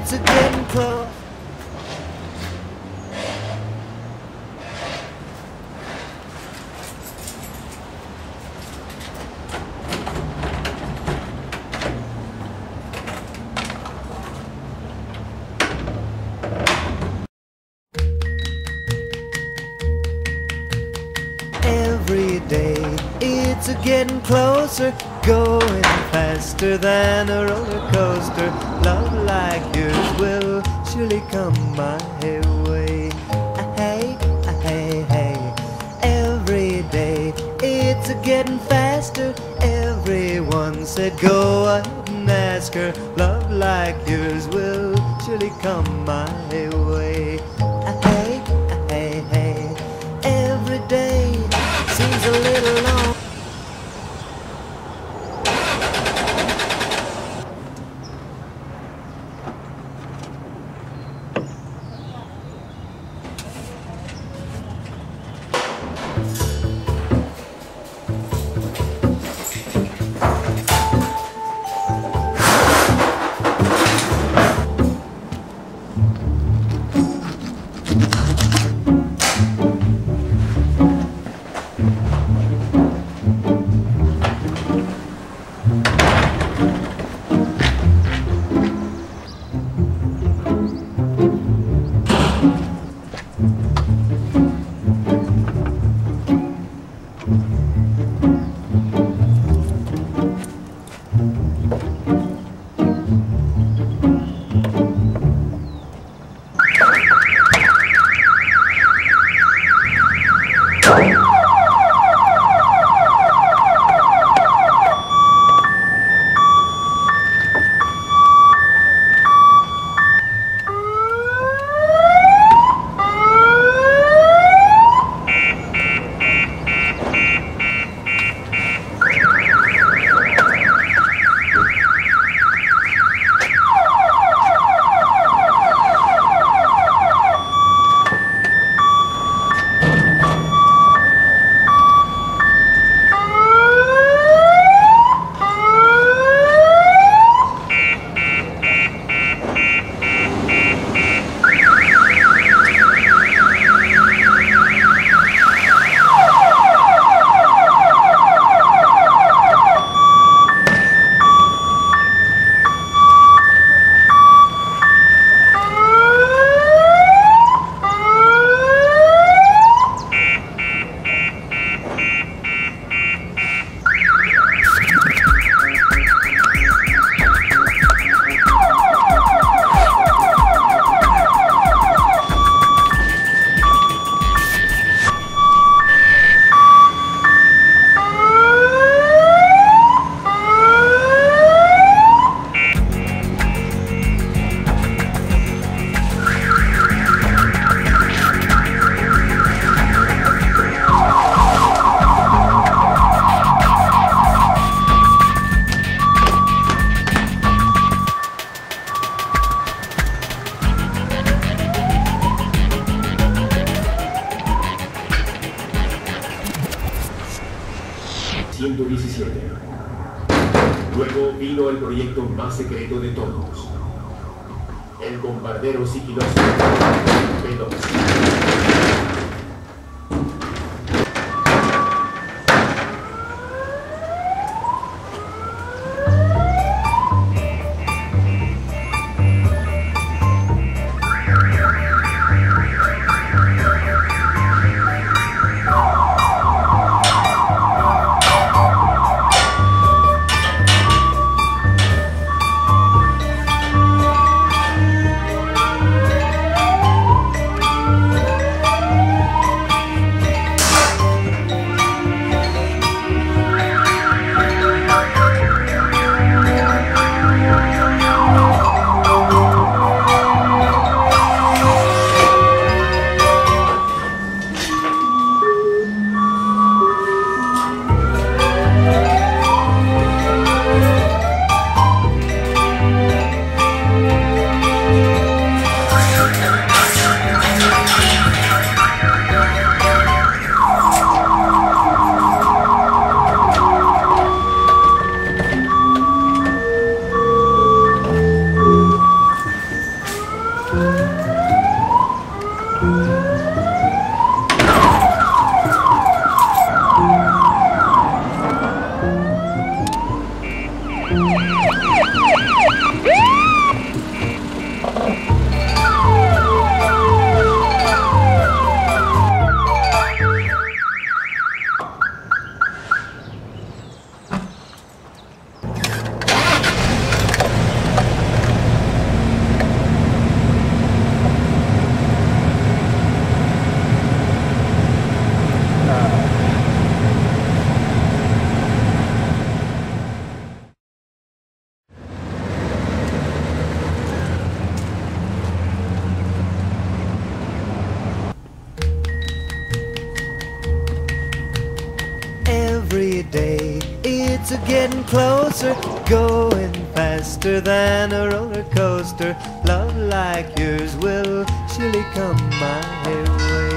Close. Every day it's getting closer, going faster than a roller coaster. Love like yours will surely come my way. Hey, hey, hey. Every day it's a getting faster. Everyone said go ahead and ask her. Love like yours will surely come my Luego vino el proyecto más secreto de todos. El bombardero sigiloso B-2. A getting closer, going faster than a roller coaster. Love like yours will surely come my way.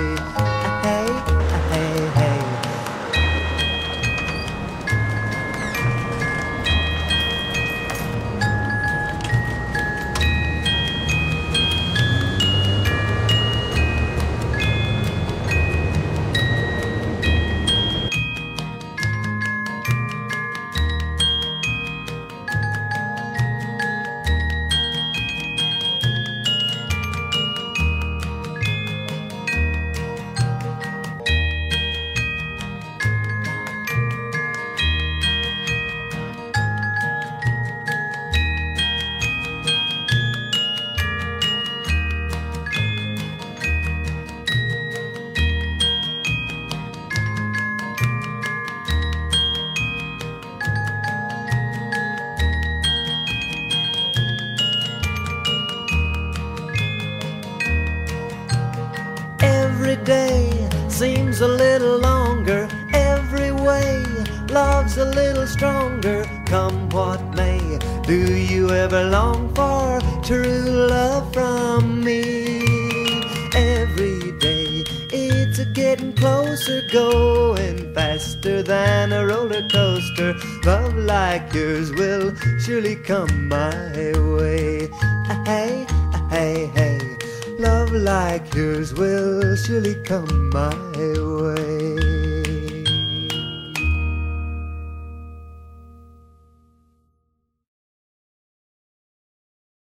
Day seems a little longer. Every way love's a little stronger. Come what may, do you ever long for true love from me? Every day it's a getting closer, going faster than a roller coaster. Love like yours will surely come my way. Like yours will surely come my way.